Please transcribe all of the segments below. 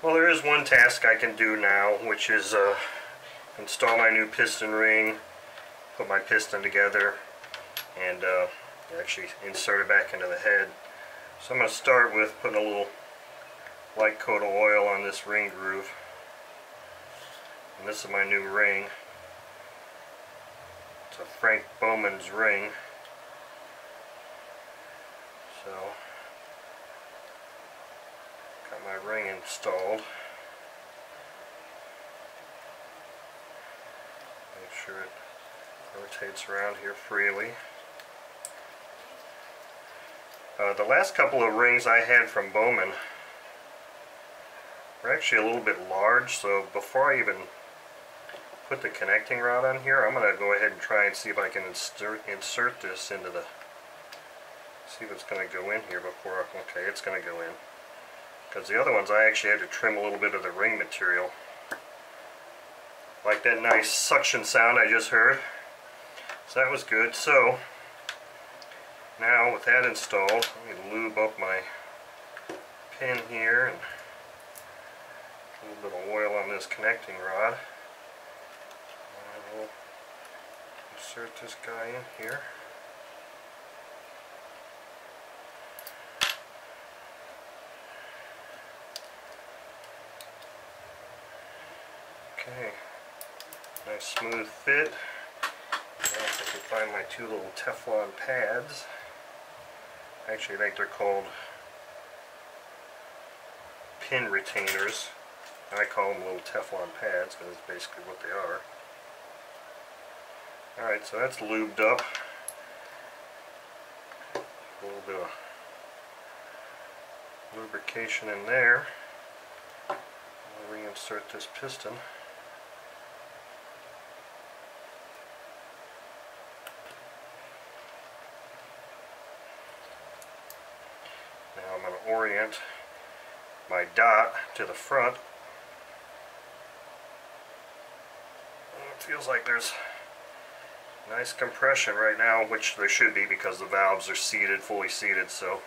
Well, there is one task I can do now, which is uh, install my new piston ring, put my piston together, and uh, actually insert it back into the head. So I'm going to start with putting a little light coat of oil on this ring groove. And this is my new ring. It's a Frank Bowman's ring. So, got my ring installed. Make sure it rotates around here freely. Uh, the last couple of rings I had from Bowman were actually a little bit large, so before I even put the connecting rod on here, I'm going to go ahead and try and see if I can insert, insert this into the, see if it's going to go in here before, okay, it's going to go in. Because the other ones I actually had to trim a little bit of the ring material. Like that nice suction sound I just heard. So that was good. So, now with that installed, let me lube up my pin here and a little bit of oil on this connecting rod. And we'll insert this guy in here. Okay, nice smooth fit. Now if I can find my two little Teflon pads. Actually, I think they're called pin retainers. I call them little Teflon pads because it's basically what they are. Alright, so that's lubed up. A little bit of lubrication in there. I'll reinsert this piston. Now I'm going to orient my dot to the front. It feels like there's nice compression right now, which there should be because the valves are seated, fully seated, so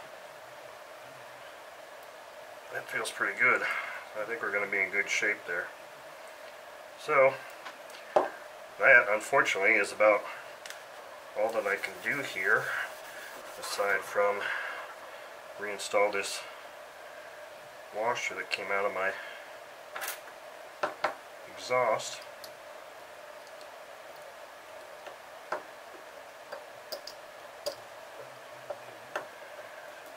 that feels pretty good. I think we're going to be in good shape there. So, that unfortunately is about all that I can do here, aside from reinstall this washer that came out of my exhaust.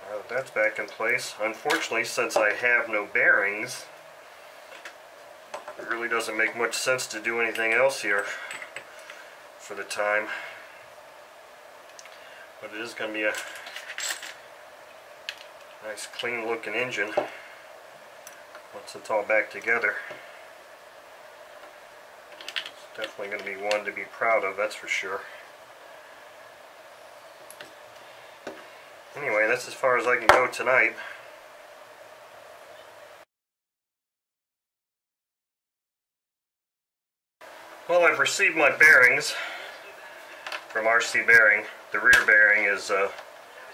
Now that that's back in place, unfortunately since I have no bearings, it really doesn't make much sense to do anything else here for the time. But it is going to be a nice clean looking engine once it's all back together. It's definitely going to be one to be proud of, that's for sure. Anyway, that's as far as I can go tonight. Well, I've received my bearings from RC Bearing. The rear bearing is uh,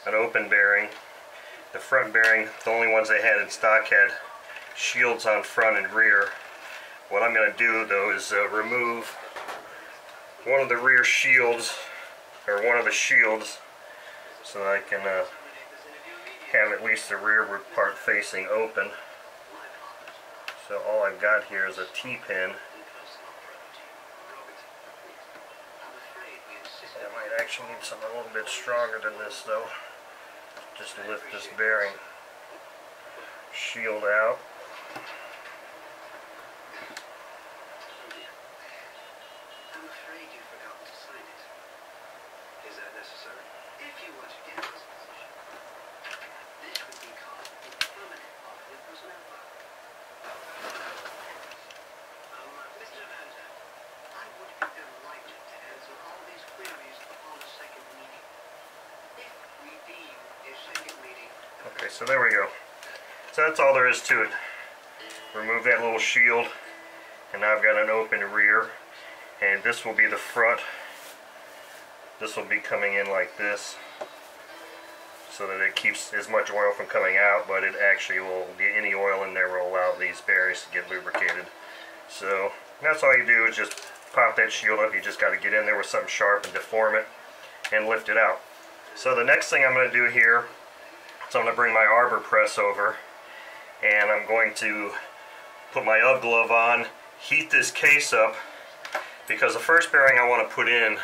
an open bearing. The front bearing, the only ones they had in stock had shields on front and rear. What I'm going to do though is uh, remove one of the rear shields, or one of the shields, so I can uh, have at least the rearward part facing open. So all I've got here is a T-pin. I might actually need something a little bit stronger than this though. Just lift this bearing shield out. I'm afraid you forgot to sign it. Is that necessary? If you were to get this position, this would be called a permanent part of your personnel file. Um, Mr. Hunter, I would be delighted to answer all these queries upon a second meeting. If we deem a second meeting Okay, so there we go. So that's all there is to it. Remove that little shield, and now I've got an open rear, and this will be the front. This will be coming in like this. so that it keeps as much oil from coming out, but it actually will, get any oil in there will allow these bearings to get lubricated. So that's all you do is just pop that shield up. You just got to get in there with something sharp and deform it and lift it out. So the next thing I'm going to do here is I'm going to bring my arbor press over and I'm going to put my UGG glove on, heat this case up because the first bearing I want to put in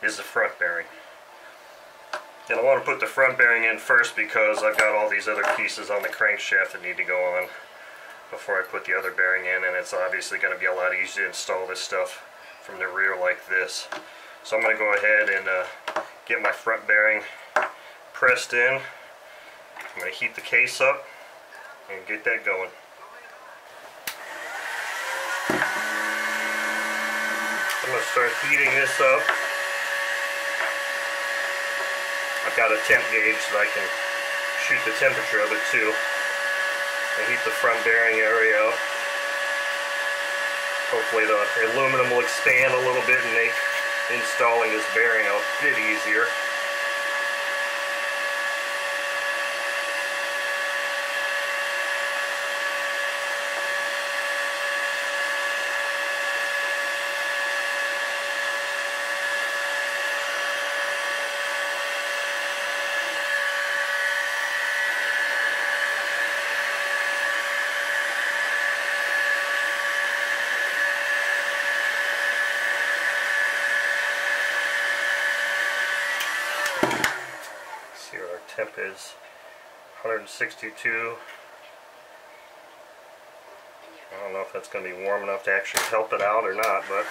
is the front bearing. And I want to put the front bearing in first because I've got all these other pieces on the crankshaft that need to go on before I put the other bearing in and it's obviously going to be a lot easier to install this stuff from the rear like this. So I'm going to go ahead and uh, get my front bearing pressed in. I'm going to heat the case up and get that going. I'm going to start heating this up. I've got a temp gauge so I can shoot the temperature of it too. And heat the front bearing area up. Hopefully the aluminum will expand a little bit and make installing this bearing a bit easier. see what our temp is 162 I don't know if that's going to be warm enough to actually help it out or not but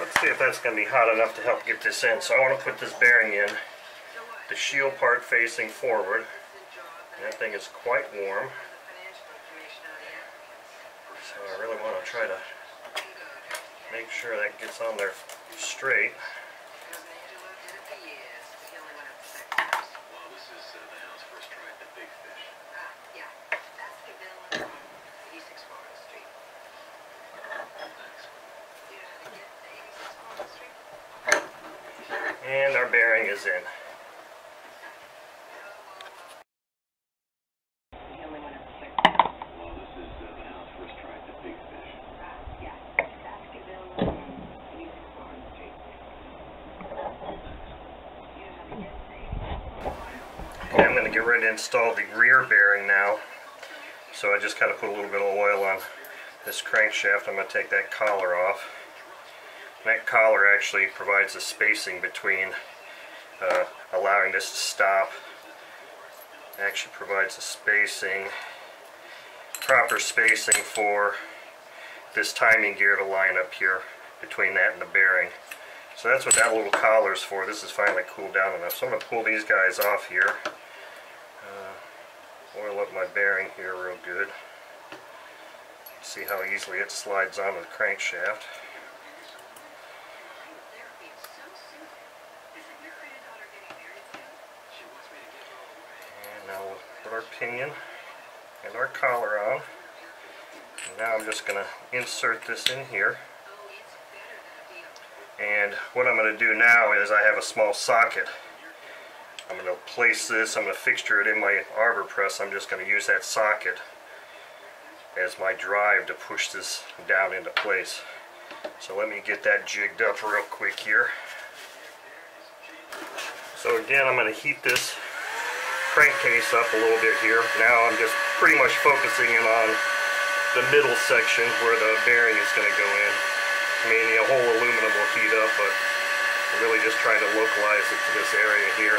let's see if that's going to be hot enough to help get this in so I want to put this bearing in the shield part facing forward. That thing is quite warm. So I really want to try to make sure that gets on there straight. And our bearing is in. Well, this is uh, the house first tried the big fish. Okay, I'm going to get ready to install the rear bearing now. So I just kind of put a little bit of oil on this crankshaft. I'm going to take that collar off. That collar actually provides a spacing between uh, allowing this to stop. It actually provides a spacing, proper spacing for this timing gear to line up here between that and the bearing. So that's what that little collar is for. This is finally cooled down enough. So I'm going to pull these guys off here. Uh, oil up my bearing here real good. See how easily it slides onto the crankshaft. And now we'll put our pinion and our collar on. And now I'm just going to insert this in here. And what I'm going to do now is I have a small socket. I'm going to place this, I'm going to fixture it in my arbor press. I'm just going to use that socket as my drive to push this down into place. So let me get that jigged up real quick here. So again, I'm going to heat this crankcase up a little bit here. Now I'm just pretty much focusing in on the middle section where the bearing is going to go in. Mean, the whole aluminum will heat up, but I'm really just trying to localize it to this area here.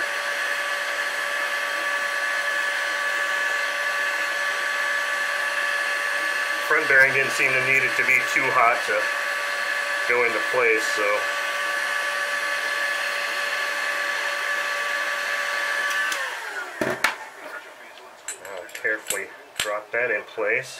Front bearing didn't seem to need it to be too hot to go into place, so I'll carefully drop that in place.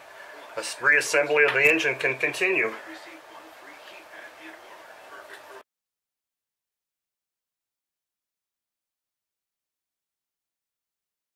reassembly of the engine can continue.